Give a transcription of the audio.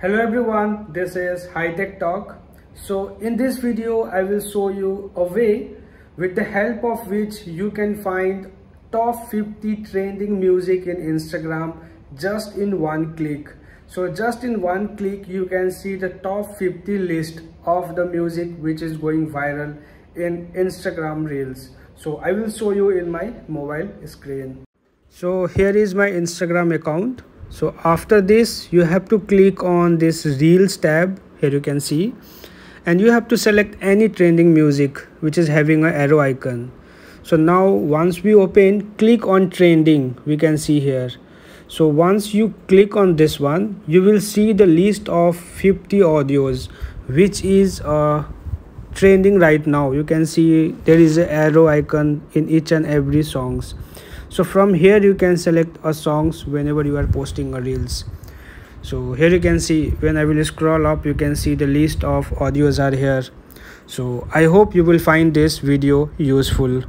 Hello everyone, this is HiTech Talk. So in this video, I will show you a way with the help of which you can find top 50 trending music in Instagram just in one click. So just in one click, you can see the top 50 list of the music which is going viral in Instagram Reels. So I will show you in my mobile screen. So here is my Instagram account. So after this, you have to click on this Reels tab. Here you can see. And you have to select any trending music which is having a arrow icon. So now once we open click on trending. We can see here. So once you click on this one you will see the list of 50 audios which is uh, trending right now. You can see there is an arrow icon in each and every songs so from here you can select a songs whenever you are posting a reels. So here you can see when i will scroll up you can see the list of audios are here. So i hope you will find this video useful